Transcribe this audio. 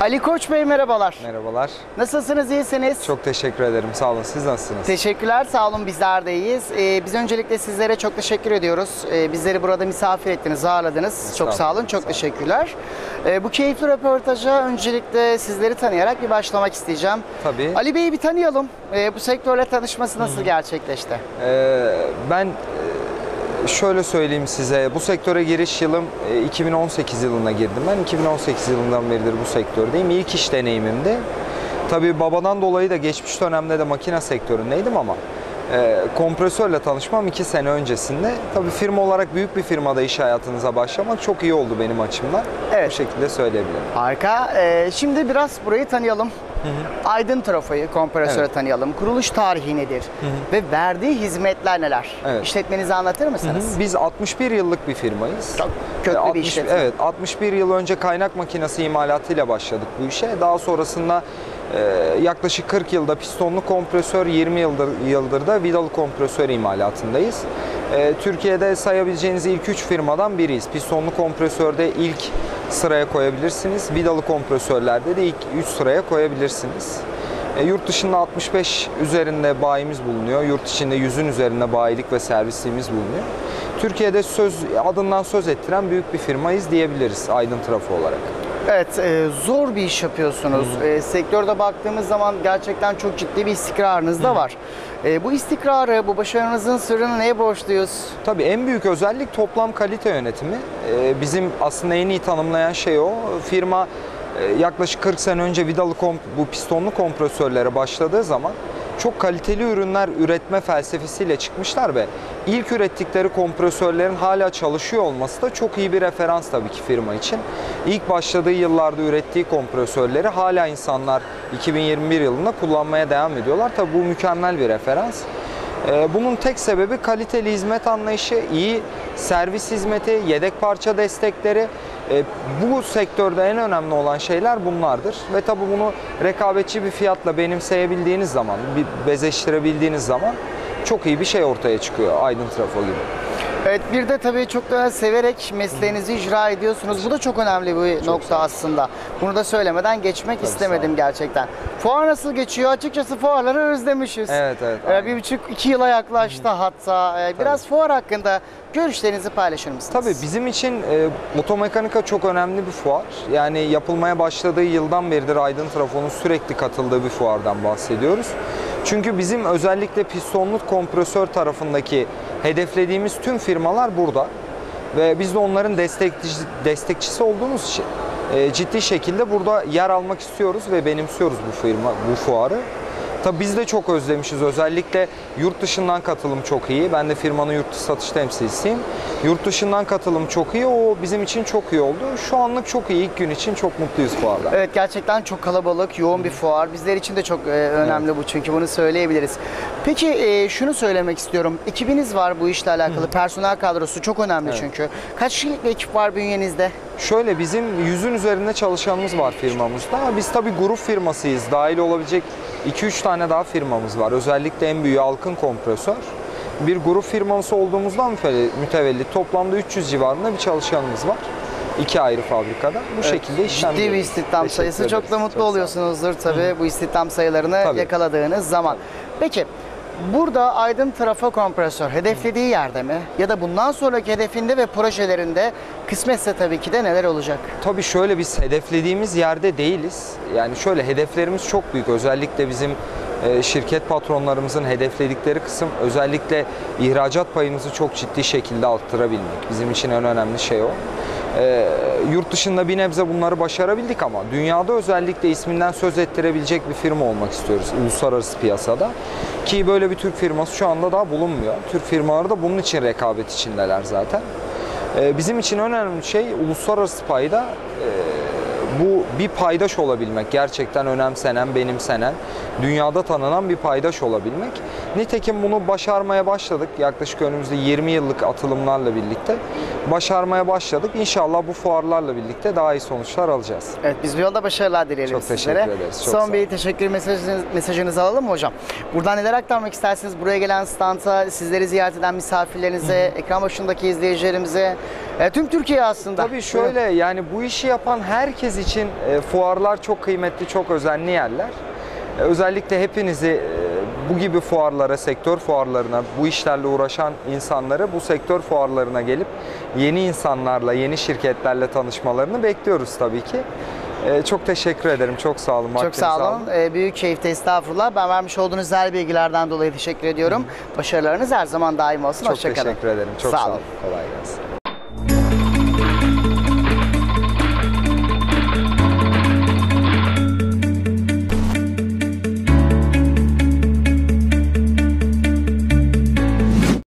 Koç Bey merhabalar. Merhabalar. Nasılsınız, iyisiniz? Çok teşekkür ederim. Sağ olun. Siz nasılsınız? Teşekkürler, sağ olun bizler de iyiyiz. Ee, biz öncelikle sizlere çok teşekkür ediyoruz. Ee, bizleri burada misafir ettiniz, ağırladınız. Çok sağ olun, çok teşekkürler. Ee, bu keyifli röportaja öncelikle sizleri tanıyarak bir başlamak isteyeceğim. Tabii. Ali Bey'i bir tanıyalım. Ee, bu sektörle tanışması nasıl gerçekleşti? Ee, ben e, şöyle söyleyeyim size. Bu sektöre giriş yılım e, 2018 yılına girdim. Ben 2018 yılından beridir bu sektördeyim. İlk iş deneyimimdi. Tabii babadan dolayı da geçmiş dönemde de makine sektöründeydim ama e, kompresörle tanışmam iki sene öncesinde. Tabii firma olarak büyük bir firmada iş hayatınıza başlamak çok iyi oldu benim açımdan. Evet. Bu şekilde söyleyebilirim. Harika. Ee, şimdi biraz burayı tanıyalım. Aydın Trafo'yu, kompresörü Evet. tanıyalım. Kuruluş tarihi nedir? Ve verdiği hizmetler neler? Evet. İşletmenizi anlatır mısınız? Biz 61 yıllık bir firmayız. Çok köklü E, bir 60 işletme. Evet, 61 yıl önce kaynak makinesi imalatıyla başladık bu işe. Daha sonrasında e, yaklaşık 40 yılda pistonlu kompresör, 20 yıldır yıldır da vidalı kompresör imalatındayız. E, Türkiye'de sayabileceğiniz ilk 3 firmadan biriyiz. Pistonlu kompresörde ilk sıraya koyabilirsiniz. Vidalı kompresörlerde de ilk 3 sıraya koyabilirsiniz. E, yurt dışında 65 üzerinde bayimiz bulunuyor. Yurt içinde 100'ün üzerinde bayilik ve servisliğimiz bulunuyor. Türkiye'de söz adından söz ettiren büyük bir firmayız diyebiliriz Aydın Trafo olarak. Evet, e, zor bir iş yapıyorsunuz. E, sektörde baktığımız zaman gerçekten çok ciddi bir istikrarınız da var. E, bu istikrarı, bu başarınızın sırrını neye borçluyuz? Tabii en büyük özellik toplam kalite yönetimi. E, bizim aslında en iyi tanımlayan şey o. Firma e, yaklaşık 40 sene önce vidalı komp- bu pistonlu kompresörlere başladığı zaman çok kaliteli ürünler üretme felsefesiyle çıkmışlar ve ilk ürettikleri kompresörlerin hala çalışıyor olması da çok iyi bir referans tabii ki firma için. İlk başladığı yıllarda ürettiği kompresörleri hala insanlar 2021 yılında kullanmaya devam ediyorlar. Tabii bu mükemmel bir referans. Ee, Bunun tek sebebi kaliteli hizmet anlayışı, iyi servis hizmeti, yedek parça destekleri. Ee, Bu sektörde en önemli olan şeyler bunlardır. Ve tabii bunu rekabetçi bir fiyatla benimseyebildiğiniz zaman, bir bezeştirebildiğiniz zaman çok iyi bir şey ortaya çıkıyor Aydın Trafo gibi. Evet, bir de tabii çok da severek mesleğinizi icra ediyorsunuz. Bu da çok önemli bir nokta aslında. Bunu da söylemeden geçmek istemedim gerçekten. Fuar nasıl geçiyor? Açıkçası fuarları özlemişiz. Evet, evet, Ee, bir buçuk, iki yıla yaklaştı hatta. Ee, biraz fuar hakkında görüşlerinizi paylaşır mısınız? Tabii bizim için e, otomekanika çok önemli bir fuar. Yani yapılmaya başladığı yıldan beridir Aydın Trafo'nun sürekli katıldığı bir fuardan bahsediyoruz. Çünkü bizim özellikle pistonlu kompresör tarafındaki hedeflediğimiz tüm firmalar burada. Ve biz de onların destekçisi, destekçisi olduğumuz için ciddi şekilde burada yer almak istiyoruz ve benimsiyoruz bu firma, bu fuarı. Tabii biz de çok özlemişiz. Özellikle yurt dışından katılım çok iyi. Ben de firmanın yurt dışı satış temsilcisiyim. Yurt dışından katılım çok iyi. O bizim için çok iyi oldu. Şu anlık çok iyi. İlk gün için çok mutluyuz fuarda. Evet gerçekten çok kalabalık, yoğun bir fuar. Bizler için de çok e, önemli bu çünkü bunu söyleyebiliriz. Peki e, şunu söylemek istiyorum. Ekibiniz var bu işle alakalı. Personel kadrosu çok önemli Evet. çünkü. Kaç kişilik bir ekip var bünyenizde? Şöyle bizim yüzün üzerinde çalışanımız var firmamızda. Biz tabii grup firmasıyız. Dahil olabilecek 2-3 tane daha firmamız var. Özellikle en büyüğü Alkın Kompresör. Bir grup firması olduğumuzdan mütevellit toplamda 300 civarında bir çalışanımız var. İki ayrı fabrikada. Bu şekilde işlem Ciddi bir istihdam sayısı. Çok ederiz. da mutlu olun. oluyorsunuzdur tabii bu istihdam sayılarını Tabii. yakaladığınız zaman. Peki burada Aydın Trafo Kompresör hedeflediği yerde mi? Ya da bundan sonraki hedefinde ve projelerinde kısmetse tabii ki de neler olacak? Tabii şöyle biz hedeflediğimiz yerde değiliz. Yani şöyle hedeflerimiz çok büyük. Özellikle bizim e, şirket patronlarımızın hedefledikleri kısım özellikle ihracat payımızı çok ciddi şekilde arttırabilmek. Bizim için en önemli şey o. E, yurt dışında bir nebze bunları başarabildik ama dünyada özellikle isminden söz ettirebilecek bir firma olmak istiyoruz uluslararası piyasada. Ki böyle bir Türk firması şu anda daha bulunmuyor. Türk firmaları da bunun için rekabet içindeler zaten. Ee, Bizim için önemli şey uluslararası payda e, bu bir paydaş olabilmek. Gerçekten önemsenen, benimsenen, dünyada tanınan bir paydaş olabilmek. Nitekim bunu başarmaya başladık. Yaklaşık önümüzde 20 yıllık atılımlarla birlikte başarmaya başladık. İnşallah bu fuarlarla birlikte daha iyi sonuçlar alacağız. Evet biz bu yolda başarılar dileyelim Çok teşekkür sizlere. ederiz, çok Son bir teşekkür mesajınız, mesajınızı alalım mı hocam? Buradan neler aktarmak istersiniz? Buraya gelen standa sizleri ziyaret eden misafirlerinize, ekran başındaki izleyicilerimize E, tüm Türkiye aslında. Tabii şöyle yani bu işi yapan herkes için e, fuarlar çok kıymetli, çok özenli yerler. E, özellikle hepinizi e, bu gibi fuarlara, sektör fuarlarına, bu işlerle uğraşan insanları bu sektör fuarlarına gelip yeni insanlarla, yeni şirketlerle tanışmalarını bekliyoruz tabii ki. E, çok teşekkür ederim. Çok sağ olun. Çok sağ olun. aldım. Ee, büyük keyifte estağfurullah. Ben vermiş olduğunuz değerli bilgilerden dolayı teşekkür ediyorum. Başarılarınız her zaman daim olsun. Çok Hoşçakalın. teşekkür ederim. Çok Sağ sağ, olun. olun. Kolay gelsin.